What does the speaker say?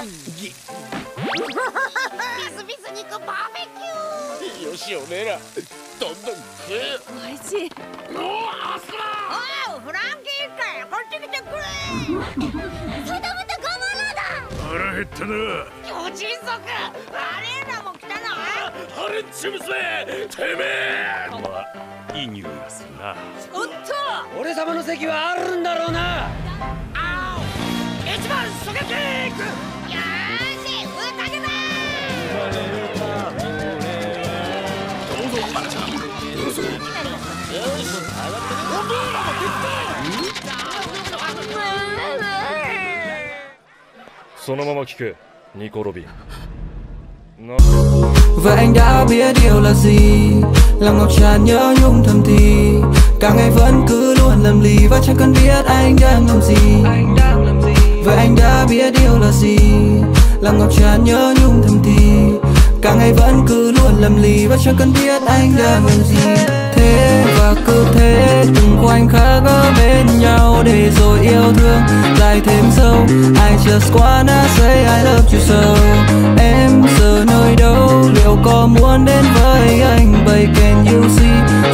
スビス肉バーベキュー。よしおめえら。どんどん食え。おいしい。おおアスカおいフランキーかこっち来てくれ。子たと我慢だ。腹減ったな。巨人族あれらも来たなハレンチムてめえ、まあ、いい匂いがするな。おっと俺様の席はあるんだろうな。一番狙撃そのまま聞けニコ・ロビンな Và anh đã biết điều là gì Lòng ngọc tràn nhớ nhung thầm thì Cả ngày vẫn cứ luôn lầm lì Và chẳng cần biết anh đang làm gì Và anh đã biết điều là gì. Lòng ngọc tràn nhớ nhung thầm thì. Cả ngày vẫn cứ luôn lầm lì Và chẳng cần biết anh đang làm gì. Thế và cứ thế, Từng khoảnh khắc ở bên nhau Để rồi yêu thương dài thêm sâu. I just wanna say I love you so. Em giờ nơi đâu, Liệu có muốn đến